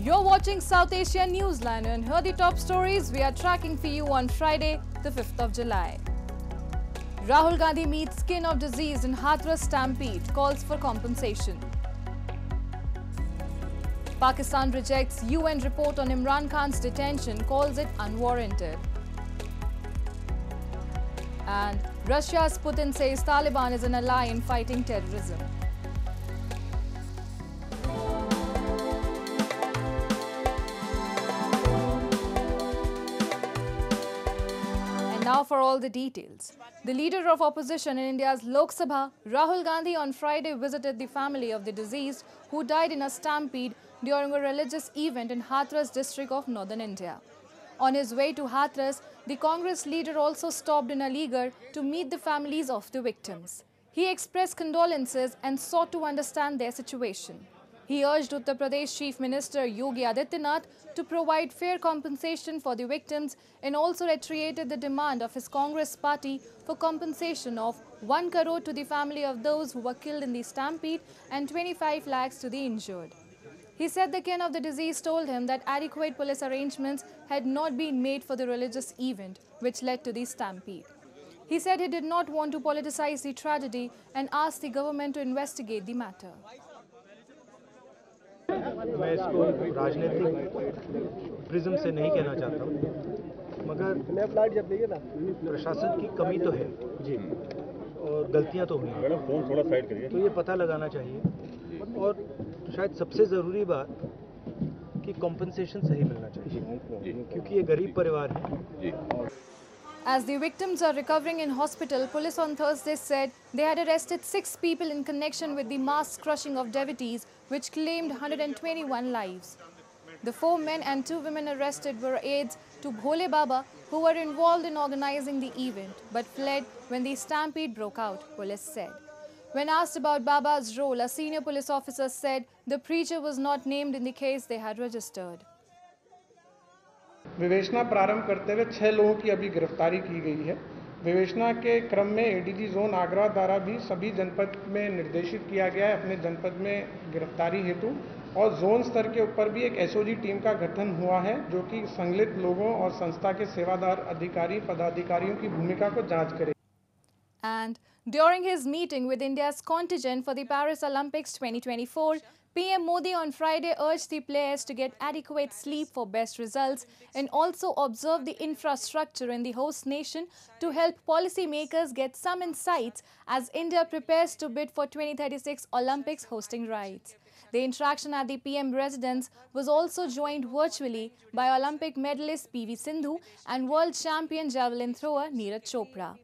You're watching South Asia Newsline and here are the top stories we are tracking for you on Friday, the 5th of July. Rahul Gandhi meets skin of disease in Hathras stampede, calls for compensation. Pakistan rejects UN report on Imran Khan's detention, calls it unwarranted. And Russia's Putin says Taliban is an ally in fighting terrorism. Now for all the details. The leader of opposition in India's Lok Sabha, Rahul Gandhi, on Friday visited the family of the deceased who died in a stampede during a religious event in Hathras district of northern India. On his way to Hathras, the Congress leader also stopped in Aligarh to meet the families of the victims. He expressed condolences and sought to understand their situation. He urged Uttar Pradesh Chief Minister Yogi Adityanath to provide fair compensation for the victims and also reiterated the demand of his Congress party for compensation of 1 crore to the family of those who were killed in the stampede and 25 lakhs to the injured. He said the kin of the deceased told him that adequate police arrangements had not been made for the religious event, which led to the stampede. He said he did not want to politicize the tragedy and asked the government to investigate the matter. मैं इसको राजनीतिक prism से नहीं कहना चाहता हूँ मगर प्रशासन की कमी तो है। जी। और गलतियाँ तो हुई हैं मैडम फ़ोन थोड़ा साइड करिए। तो ये पता लगाना चाहिए। और शायद सबसे ज़रूरी बात कि कॉम्पनसेशन सही मिलना चाहिए। क्योंकि ये गरीब परिवार है। जी। As the victims are recovering in hospital, police on Thursday said they had arrested six people in connection with the mass crushing of devotees, which claimed 121 lives. The four men and two women arrested were aides to Bhole Baba, who were involved in organizing the event, but fled when the stampede broke out, police said. When asked about Baba's role, a senior police officer said the preacher was not named in the case they had registered. विवेचना प्रारंभ करते हुए छह लोगों की अभी गिरफ्तारी की गई है। विवेचना के क्रम में एडीजी जोन आगरा द्वारा भी सभी जनपद में निर्देशित किया गया है अपने जनपद में गिरफ्तारी हेतु। और जोन स्तर के ऊपर भी एक एसओजी टीम का गठन हुआ है, जो कि संगलित लोगों और संस्था के सेवादार अधिकारी, पदाधिकारियों की भूमिका को जाँच करे And during his meeting with India's contingent for the Paris Olympics 2024, PM Modi on Friday urged the players to get adequate sleep for best results and also observe the infrastructure in the host nation to help policymakers get some insights as India prepares to bid for 2036 Olympics hosting rights. The interaction at the PM residence was also joined virtually by Olympic medalist PV Sindhu and world champion javelin thrower Neeraj Chopra.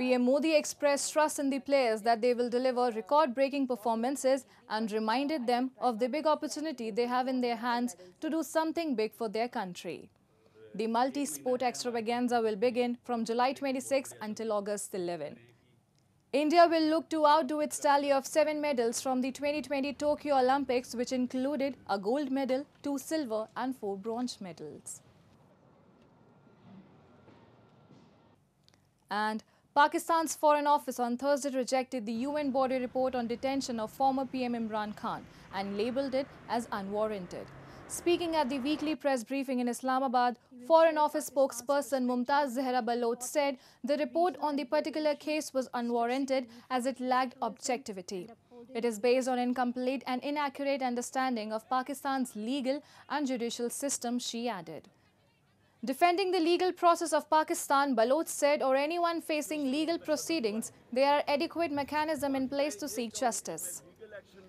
PM Modi expressed trust in the players that they will deliver record breaking performances and reminded them of the big opportunity they have in their hands to do something big for their country. The multi sport extravaganza will begin from July 26 until August 11. India will look to outdo its tally of seven medals from the 2020 Tokyo Olympics, which included a gold medal, two silver, and four bronze medals. And Pakistan's Foreign Office on Thursday rejected the UN body report on detention of former PM Imran Khan and labeled it as unwarranted. Speaking at the weekly press briefing in Islamabad, Foreign Office spokesperson Mumtaz Zehra Baloch said the report on the particular case was unwarranted as it lacked objectivity. It is based on incomplete and inaccurate understanding of Pakistan's legal and judicial system, she added. Defending the legal process of Pakistan, Baloch said, or anyone facing legal proceedings, there are adequate mechanism in place to seek justice.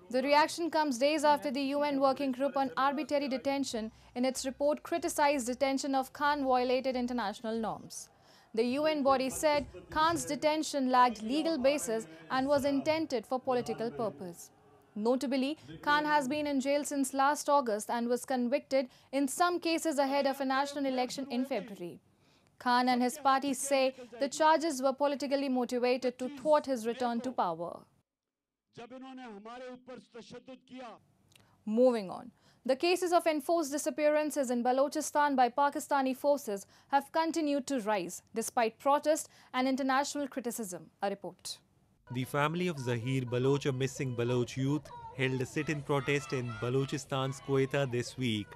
The reaction comes days after the UN Working Group on Arbitrary Detention in its report criticized detention of Khan violated international norms. The UN body said Khan's detention lacked legal basis and was intended for political purpose. Notably, Khan has been in jail since last August and was convicted in some cases ahead of a national election in February. Khan and his party say the charges were politically motivated to thwart his return to power. Moving on. The cases of enforced disappearances in Balochistan by Pakistani forces have continued to rise despite protest and international criticism, a report. The family of Zahir Baloch, a missing Baloch youth, held a sit-in protest in Balochistan's Quetta this week,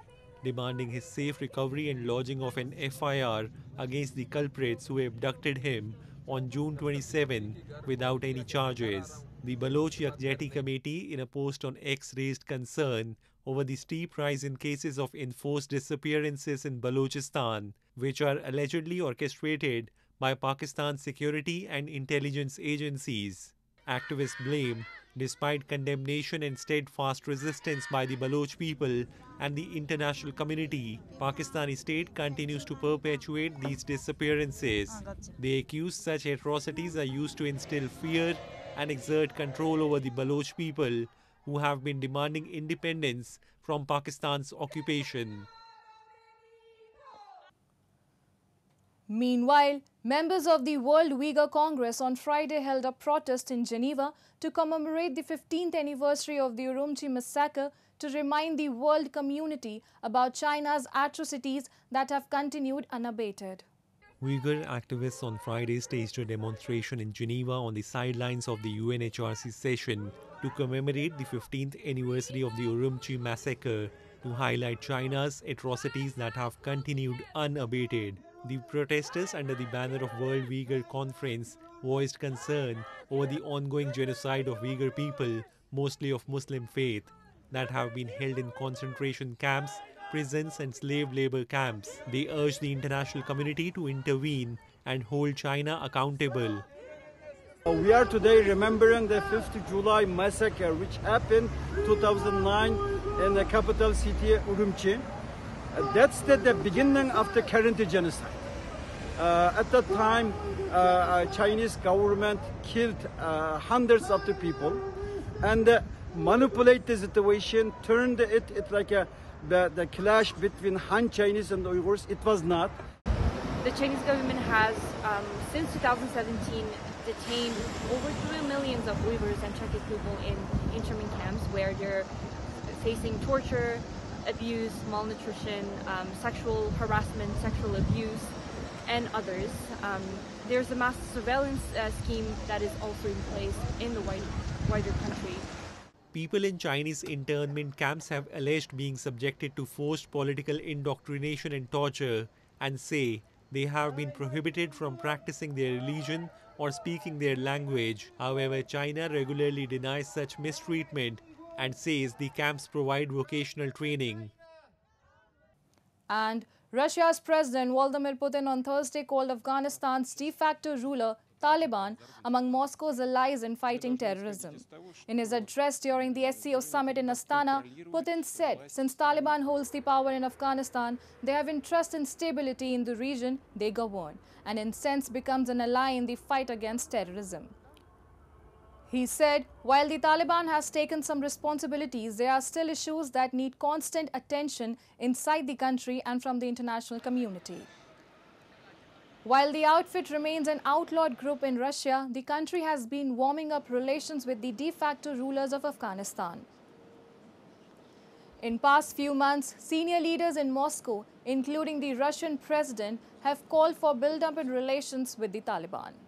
demanding his safe recovery and lodging of an FIR against the culprits who abducted him on June 27 without any charges. The Baloch Yakjehti Committee, in a post on X, raised concern over the steep rise in cases of enforced disappearances in Balochistan, which are allegedly orchestrated by Pakistan's security and intelligence agencies. Activists blame, despite condemnation and steadfast resistance by the Baloch people and the international community, Pakistani state continues to perpetuate these disappearances. They accuse such atrocities are used to instill fear and exert control over the Baloch people who have been demanding independence from Pakistan's occupation. Meanwhile, members of the World Uyghur Congress on Friday held a protest in Geneva to commemorate the 15th anniversary of the Urumqi massacre to remind the world community about China's atrocities that have continued unabated. Uyghur activists on Friday staged a demonstration in Geneva on the sidelines of the UNHRC session to commemorate the 15th anniversary of the Urumqi massacre to highlight China's atrocities that have continued unabated. The protesters under the banner of World Uyghur Conference voiced concern over the ongoing genocide of Uyghur people, mostly of Muslim faith, that have been held in concentration camps, prisons and slave labor camps. They urged the international community to intervene and hold China accountable. We are today remembering the 5th July massacre which happened 2009 in the capital city Urumqi. That's the, the, beginning of the current genocide. Uh, at that time, uh, uh Chinese government killed hundreds of the people and manipulate the situation, turned it, it like a, the, the clash between Han Chinese and Uyghurs. It was not. The Chinese government has, um, since 2017, detained over 3 millions of Uyghurs and Turkic people in internment camps where they're facing torture, abuse, malnutrition, um, sexual harassment, sexual abuse, and others. Um, there's a mass surveillance uh, scheme that is also in place in the wider, wider country. People in Chinese internment camps have alleged being subjected to forced political indoctrination and torture and say they have been prohibited from practicing their religion or speaking their language. However, China regularly denies such mistreatment and says the camps provide vocational training. And Russia's President Vladimir Putin on Thursday called Afghanistan's de facto ruler Taliban among Moscow's allies in fighting terrorism. In his address during the SCO summit in Astana, Putin said since Taliban holds the power in Afghanistan, they have interest in stability in the region they govern and in sense becomes an ally in the fight against terrorism. He said, while the Taliban has taken some responsibilities, there are still issues that need constant attention inside the country and from the international community. While the outfit remains an outlawed group in Russia, the country has been warming up relations with the de facto rulers of Afghanistan. In past few months, senior leaders in Moscow, including the Russian president, have called for build-up in relations with the Taliban.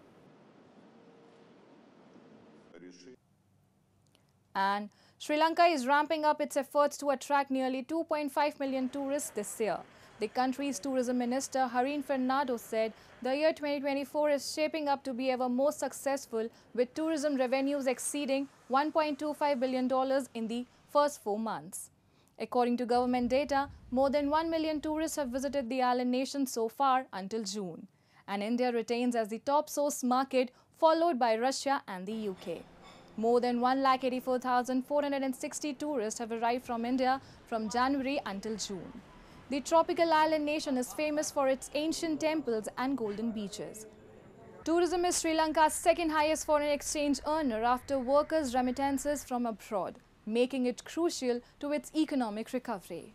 And Sri Lanka is ramping up its efforts to attract nearly 2.5 million tourists this year. The country's tourism minister, Harin Fernando, said the year 2024 is shaping up to be ever more successful, with tourism revenues exceeding $1.25 billion in the first four months. According to government data, more than 1 million tourists have visited the island nation so far until June. And India retains as the top source market, followed by Russia and the UK. More than 1,84,460 tourists have arrived from India from January until June. The tropical island nation is famous for its ancient temples and golden beaches. Tourism is Sri Lanka's second highest foreign exchange earner after workers' remittances from abroad, making it crucial to its economic recovery.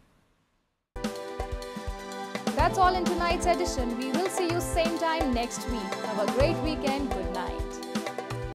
That's all in tonight's edition. We will see you same time next week. Have a great weekend. Good night.